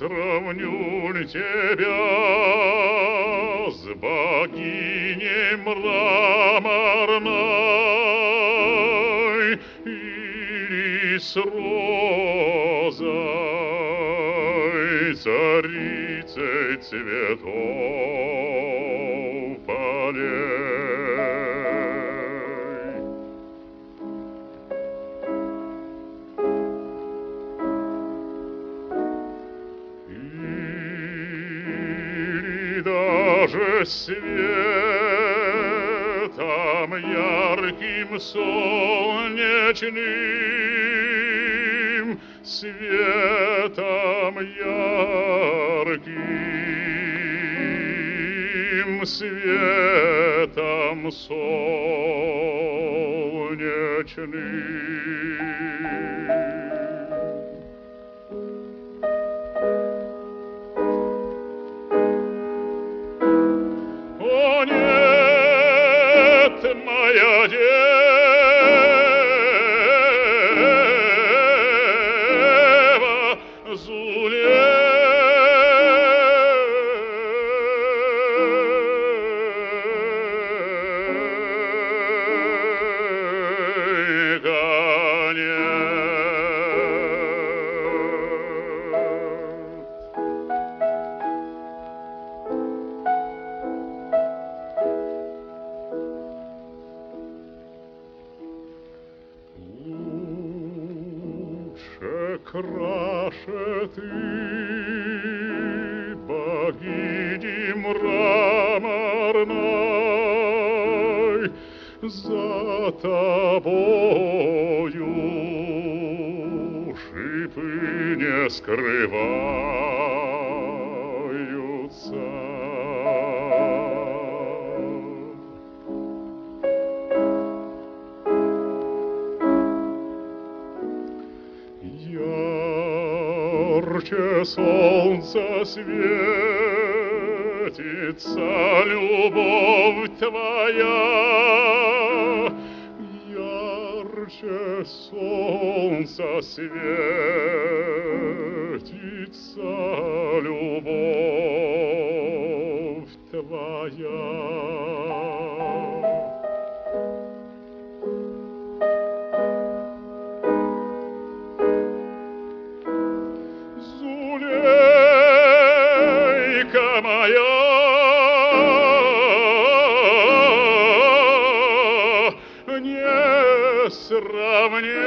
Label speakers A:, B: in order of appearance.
A: сравню тебя с богиней мраморной или с розой, царицей цветов полей? Или даже светом ярким солнечным, светом ярким, светом солнечным. Deva, sulle краше ты, богини мраморной, за тобою шипы не скрываются. Ярче солнца светится любовь твоя, Ярче солнца светится любовь моя,